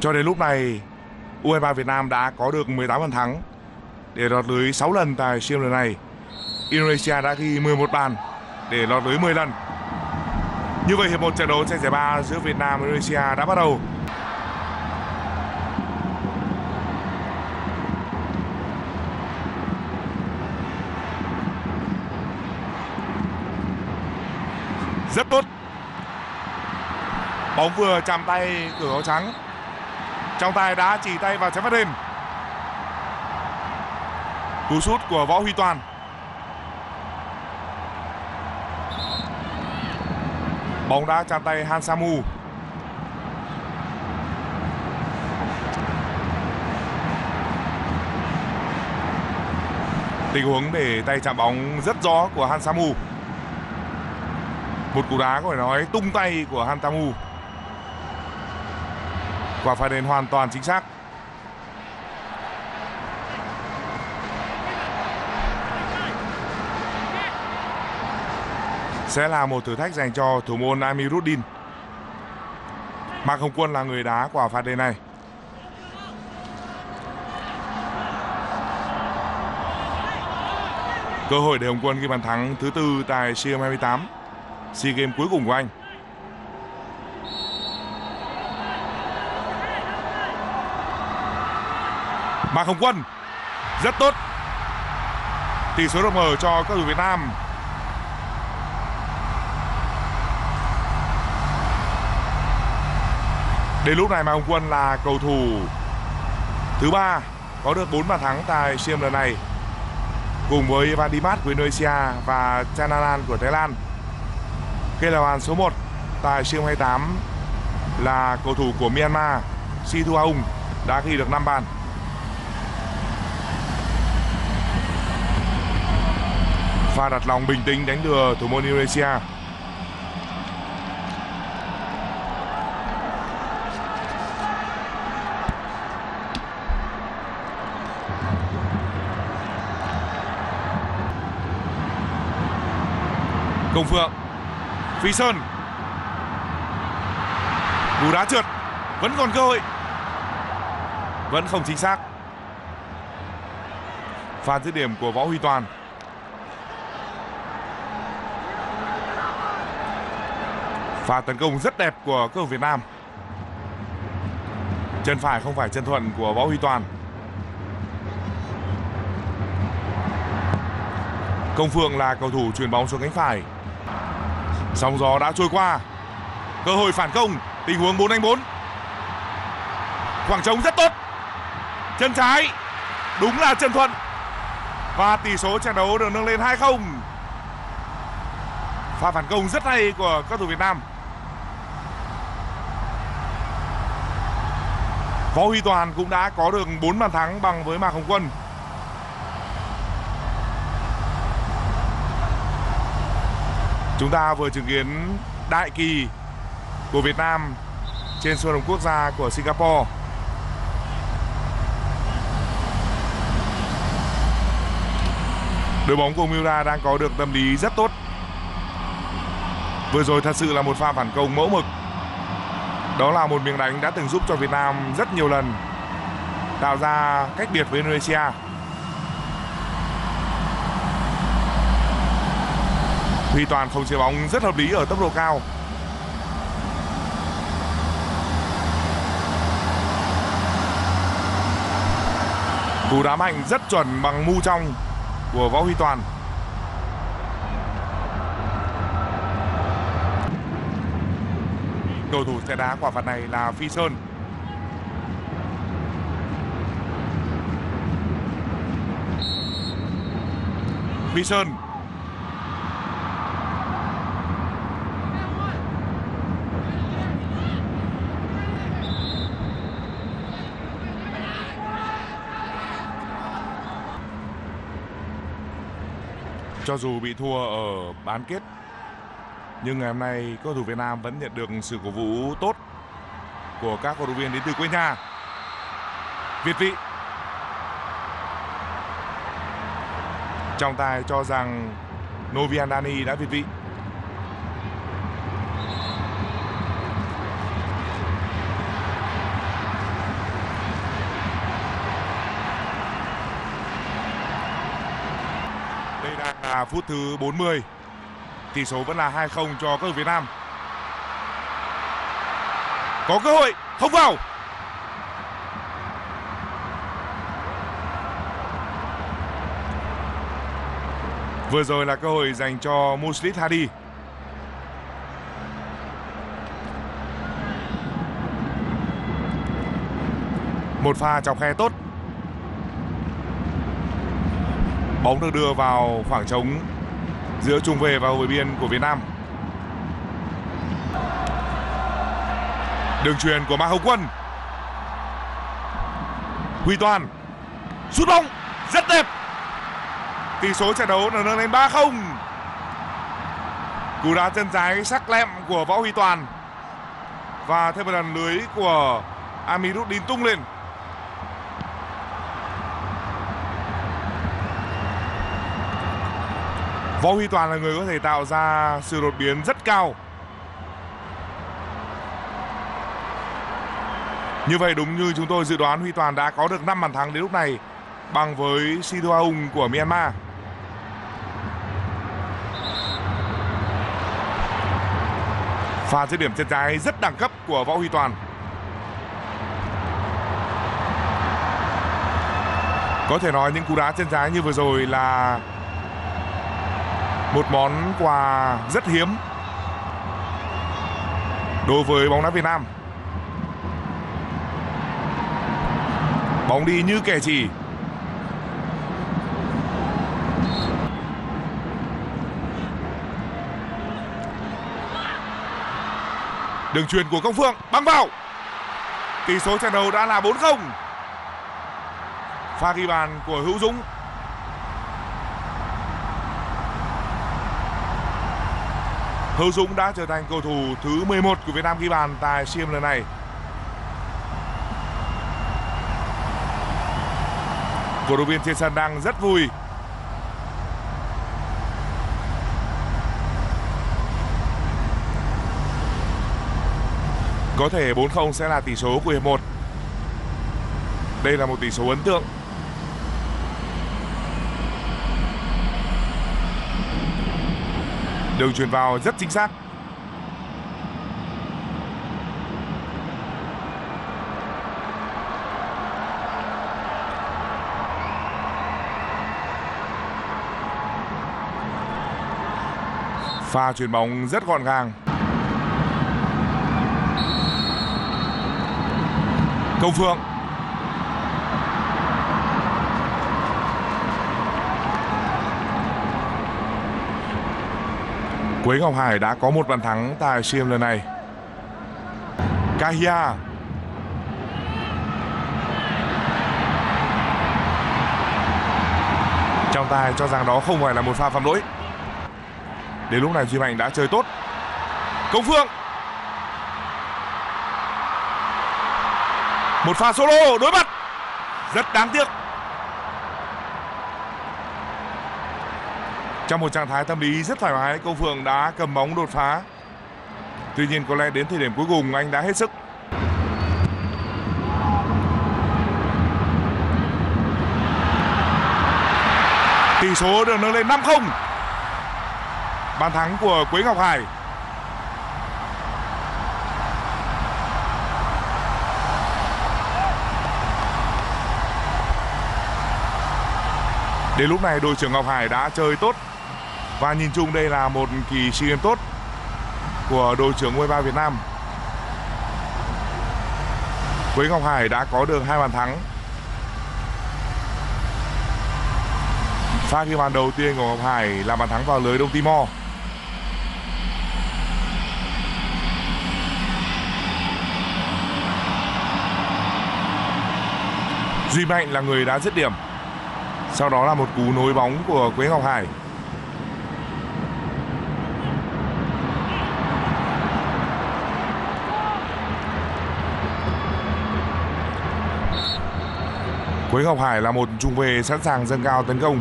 Cho đến lúc này, U23 Việt Nam đã có được 18 bàn thắng để lọt lưới 6 lần tại SEA lần này. Indonesia đã ghi 11 bàn để lọt lưới 10 lần. Như vậy hiệp một trận đấu trên giải ba giữa Việt Nam và Indonesia đã bắt đầu. Rất tốt. Bóng vừa chạm tay cửa áo trắng. Trong tay đã chỉ tay vào trái phát đền. Cú sút của Võ Huy Toàn. Bóng đã chạm tay Han Samu. Tình huống để tay chạm bóng rất rõ của Han Samu. Một cú đá có thể nói tung tay của Han Samu. Quả phạt đền hoàn toàn chính xác. sẽ là một thử thách dành cho thủ môn Amiruddin. Mạc Hồng Quân là người đá quả phạt đền này. Cơ hội để Hồng Quân ghi bàn thắng thứ tư tại SEA Games 28, SEA Games cuối cùng của anh. Mạc Hồng Quân, rất tốt. Tỷ số được mở cho các đội Việt Nam Đến lúc này mà Hồng Quân là cầu thủ thứ ba, có được 4 bàn thắng tại SEA lần này, cùng với Vadimat của Indonesia và Chananan của Thái Lan. Cây là bàn số 1 tại SEA 28 là cầu thủ của Myanmar Situ Aung đã ghi được 5 bàn. Pha đặt lòng bình tĩnh đánh lừa thủ môn Indonesia. Công Phượng, Phi Sơn. Cú đá trượt, Vẫn còn cơ hội. Vẫn không chính xác. Pha dứt điểm của Võ Huy Toàn. Pha tấn công rất đẹp của cầu Việt Nam Chân phải không phải chân thuận của Võ Huy Toàn Công Phượng là cầu thủ chuyền bóng xuống cánh phải Sóng gió đã trôi qua. Cơ hội phản công, tình huống 4 anh 4. Khoảng trống rất tốt. Chân trái. Đúng là chân Thuận. Và tỷ số trận đấu được nâng lên 2-0. Pha phản công rất hay của các thủ Việt Nam. Võ Huy Toàn cũng đã có được 4 bàn thắng bằng với Mạc Hồng Quân. Chúng ta vừa chứng kiến đại kỳ của Việt Nam trên sân đồng quốc gia của Singapore. Đội bóng của Miura đang có được tâm lý rất tốt. Vừa rồi thật sự là một pha phản công mẫu mực. Đó là một miếng đánh đã từng giúp cho Việt Nam rất nhiều lần tạo ra cách biệt với Indonesia. Huy Toàn không chế bóng rất hợp lý ở tốc độ cao. Cú đá mạnh rất chuẩn bằng mu trong của Võ Huy Toàn. Cầu thủ sẽ đá quả phạt này là Phi Sơn. Phi Sơn Cho dù bị thua ở bán kết nhưng ngày hôm nay, cầu thủ Việt Nam vẫn nhận được sự cổ vũ tốt của các cầu thủ viên đến từ quê nhà. Việt vị trọng tài cho rằng Novian đã việt vị. Đây là phút thứ 40 Tỷ số vẫn là 2-0 cho các đội Việt Nam. Có cơ hội, không vào. Vừa rồi là cơ hội dành cho Muslit Hadi. Một pha chọc khe tốt. Bóng được đưa vào khoảng trống giữa trung vệ và hậu vệ biên của Việt Nam. Đường truyền của Ma Hồng Quân. Huy Toàn. Sút bóng rất đẹp. Tỷ số trận đấu được nâng lên 3-0. Cú đá chân trái sắc lẹm của Võ Huy Toàn. Và thêm một lần lưới của Amiruddin tung lên. Võ Huy Toàn là người có thể tạo ra sự đột biến rất cao. Như vậy đúng như chúng tôi dự đoán, Huy Toàn đã có được 5 bàn thắng đến lúc này, bằng với Sido Aung của Myanmar. Pha dứt điểm chân trái rất đẳng cấp của Võ Huy Toàn. Có thể nói những cú đá chân trái như vừa rồi là một món quà rất hiếm đối với bóng đá Việt Nam. Bóng đi như kẻ chỉ. Đường truyền của Công Phượng băng vào. Tỷ số trận đấu đã là 4-0. Pha ghi bàn của Hữu Dũng Hữu Dũng đã trở thành cầu thủ thứ 11 của Việt Nam ghi bàn tại SEA Games lần này. Cổ động viên trên sân đang rất vui. Có thể 4-0 sẽ là tỷ số của hiệp 1. Đây là một tỷ số ấn tượng Đường truyền vào rất chính xác. Pha chuyền bóng rất gọn gàng. Công Phượng Quế Ngọc Hải đã có một bàn thắng tại SEA lần này. Kahia Trọng tài cho rằng đó không phải là một pha phạm lỗi. Đến lúc này Duy Mạnh đã chơi tốt. Công Phương Một pha solo đối mặt Rất đáng tiếc Trong một trạng thái tâm lý rất thoải mái, Công Phượng đã cầm bóng đột phá. Tuy nhiên có lẽ đến thời điểm cuối cùng anh đã hết sức. Tỷ số được nâng lên 5-0. Bàn thắng của Quế Ngọc Hải. Đến lúc này đội trưởng Ngọc Hải đã chơi tốt và nhìn chung đây là một kỳ SEA Games tốt của đội trưởng U23 Việt Nam. Quế Ngọc Hải đã có được hai bàn thắng. Pha ghi bàn đầu tiên của Ngọc Hải là bàn thắng vào lưới Đông Timor. Duy Mạnh là người đã dứt điểm. Sau đó là một cú nối bóng của Quế Ngọc Hải. Quế Ngọc Hải là một trung vệ sẵn sàng dâng cao tấn công.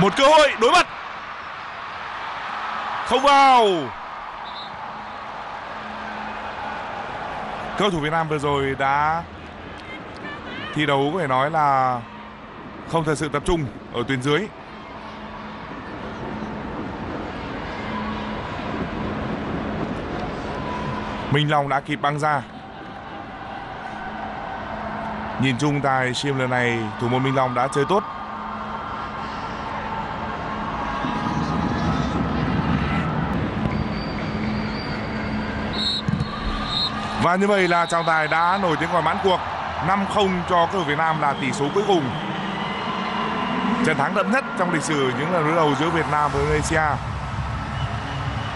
Một cơ hội đối mặt. Không vào. cầu thủ Việt Nam vừa rồi đã thi đấu có thể nói là không thật sự tập trung ở tuyến dưới Minh Long đã kịp băng ra. Nhìn chung tại SEA lần này, thủ môn Minh Long đã chơi tốt. Và như vậy là trọng tài đã nổi tiếng còi mãn cuộc. 5-0 cho cầu Việt Nam là tỷ số cuối cùng. Trận thắng đậm nhất trong lịch sử những lần đối đầu giữa Việt Nam với Malaysia.